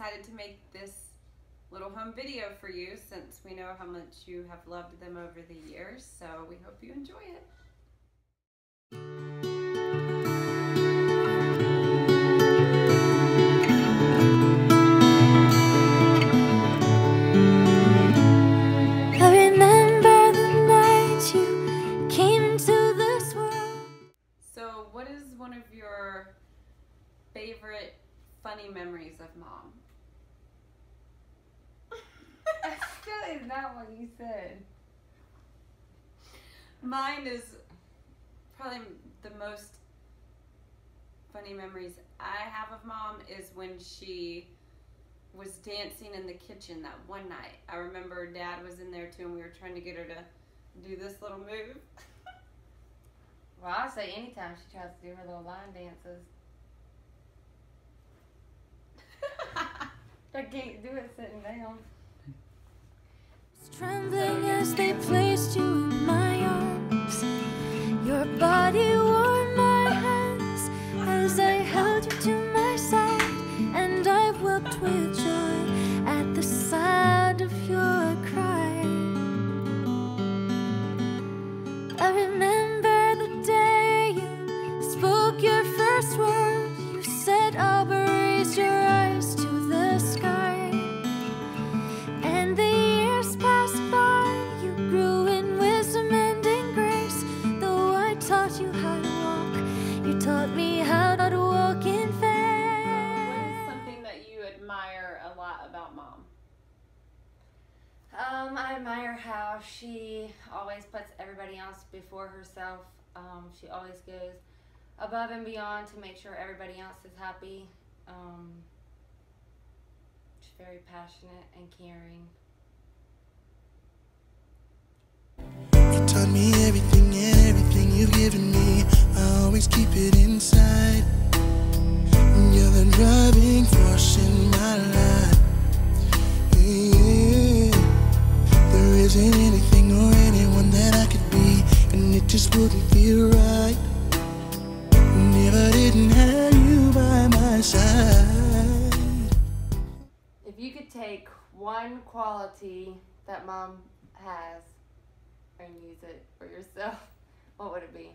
decided to make this little home video for you since we know how much you have loved them over the years. So we hope you enjoy it. I remember the night you came into this world. So, what is one of your favorite funny memories of mom? That is not what you said. Mine is probably the most funny memories I have of mom is when she was dancing in the kitchen that one night. I remember dad was in there too and we were trying to get her to do this little move. Well, I say anytime she tries to do her little line dances. I can't do it sitting down. Trembling as they placed you in my arms. Your body lot about mom? Um, I admire how she always puts everybody else before herself. Um, she always goes above and beyond to make sure everybody else is happy. Um, she's very passionate and caring. You taught me everything and everything you've given me. I always keep it inside. You're the driving force in my life. Yeah. There isn't anything or anyone that I could be, and it just wouldn't feel right. Never didn't have you by my side. If you could take one quality that mom has and use it for yourself, what would it be?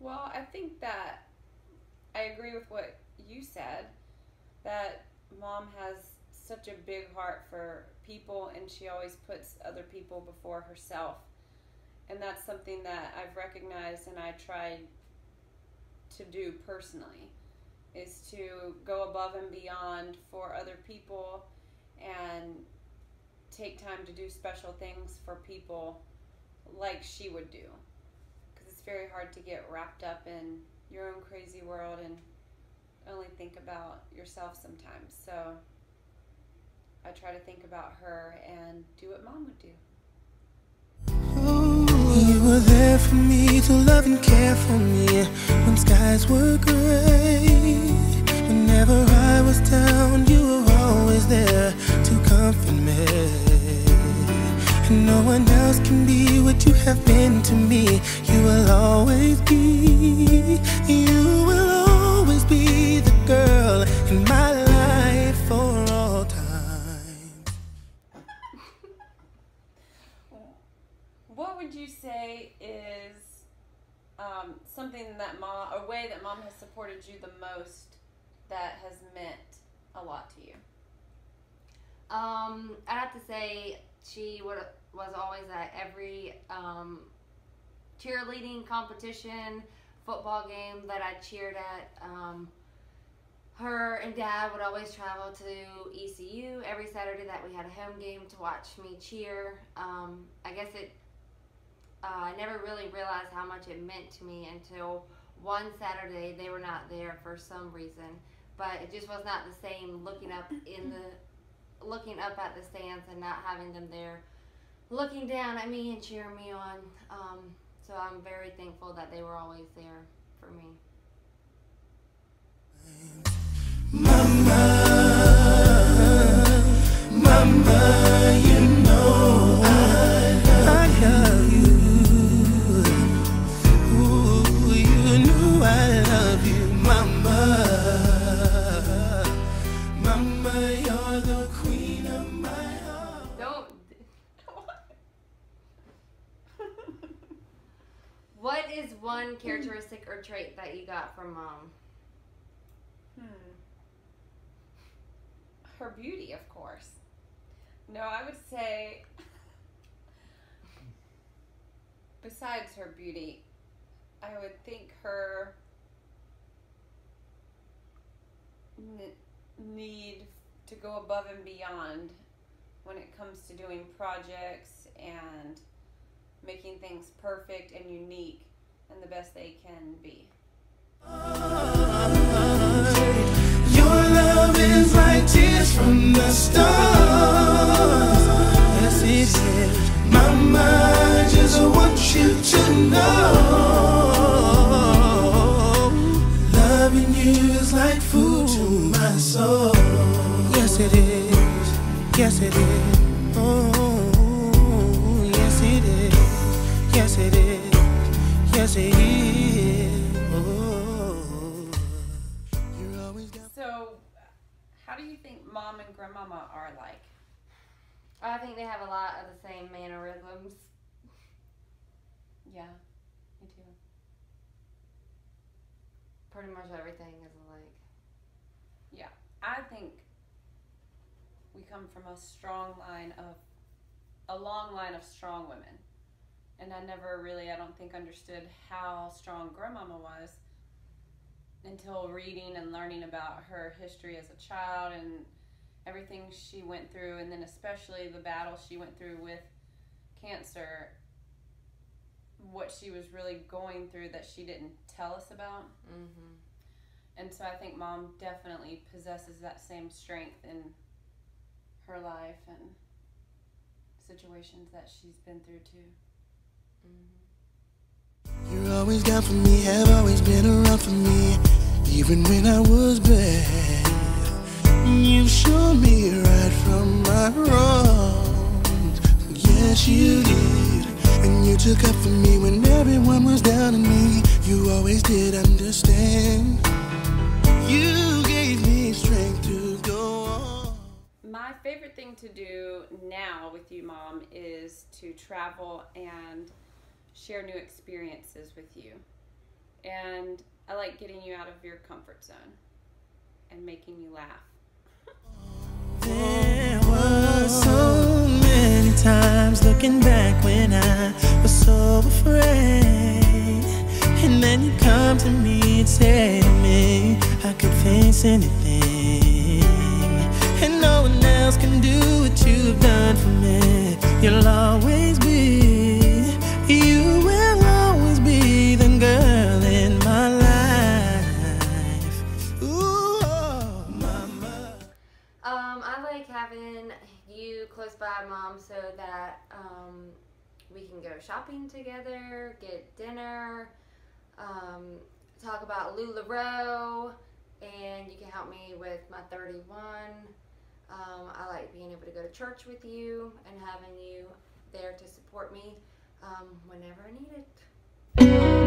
Well, I think that I agree with what you said that mom has such a big heart for people and she always puts other people before herself. And that's something that I've recognized and I try to do personally is to go above and beyond for other people and take time to do special things for people like she would do because it's very hard to get wrapped up in your own crazy world and only think about yourself sometimes. So I try to think about her and do what mom would do. You were there for me to love and care for me when skies were gray. Whenever I was down, you were always there to comfort me. And no one else can be what you have been to me. You will always be, you will would you say is um, something that mom, a way that mom has supported you the most that has meant a lot to you? Um, I'd have to say she would was always at every um, cheerleading competition, football game that I cheered at. Um, her and dad would always travel to ECU every Saturday that we had a home game to watch me cheer. Um, I guess it. Uh, I never really realized how much it meant to me until one Saturday they were not there for some reason, but it just was not the same looking up in the looking up at the stands and not having them there looking down at me and cheering me on. Um, so I'm very thankful that they were always there for me. Mama, you trait that you got from mom? Hmm. Her beauty, of course. No, I would say, besides her beauty, I would think her need to go above and beyond when it comes to doing projects and making things perfect and unique and the best they can be. Your love is like tears from the stars. Yes, it is. Mama, I just want you to know. Loving you is like food to my soul. Yes, it is. Yes, it is. Oh, yes, it is. Yes, it is. Yes, it is. Oh. You're always down. So, how do you think mom and grandmama are like? I think they have a lot of the same mannerisms. Yeah, me too. Pretty much everything is alike. Yeah, I think we come from a strong line of, a long line of strong women. And I never really, I don't think, understood how strong grandmama was until reading and learning about her history as a child and everything she went through, and then especially the battle she went through with cancer, what she was really going through that she didn't tell us about. Mm-hmm. And so I think mom definitely possesses that same strength in her life and situations that she's been through too. You're always down for me, have always been around for me, even when I was bad. You showed me right from my wrongs. Yes, you did. And you took up for me when everyone was down on me. You always did understand. You gave me strength to go on. My favorite thing to do now with you, mom, is to travel and share new experiences with you. And I like getting you out of your comfort zone and making you laugh. There were so many times looking back when I was so afraid. And then you come to me and say to me, I could face anything. And no one else can do what you've done for me. You'll always you close by, mom, so that um, we can go shopping together, get dinner, um, talk about LuLaRoe, and you can help me with my 31. Um, I like being able to go to church with you and having you there to support me um, whenever I need it.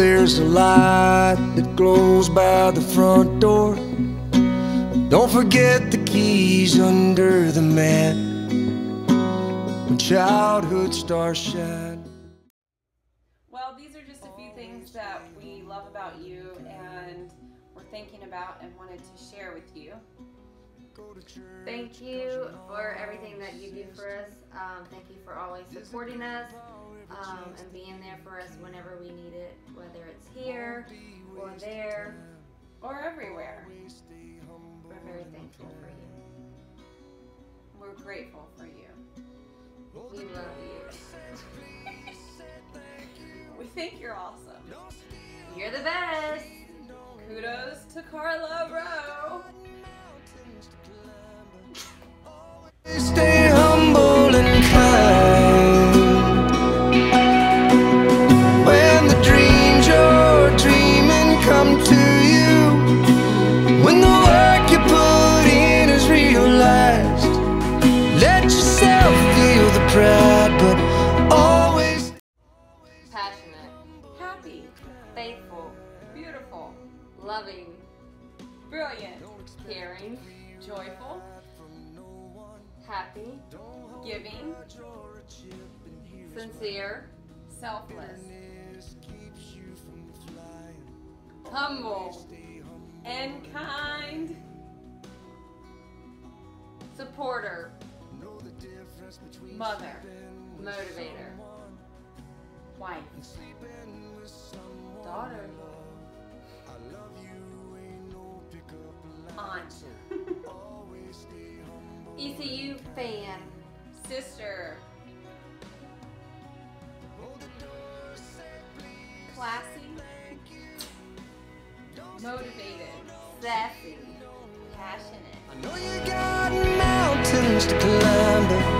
There's a light that glows by the front door. Don't forget the keys under the mat. When childhood stars shine. Well, these are just a few things that we love about you and we're thinking about and wanted to share with you. Thank you for everything that you do for us. Um, thank you for always supporting us um, and being there for us whenever we need it, whether it's here or there. Or everywhere. We're very thankful for you. We're grateful for you. We love you. We think you're awesome. You're the best. Kudos to Karla Rowe. loving, brilliant, caring, joyful, happy, giving, sincere, selfless, humble, and kind. supporter, Mother, motivator, wife, daughter, aunt, ECU fan, sister, classy, motivated, sassy, passionate. I know you got mountains to climb,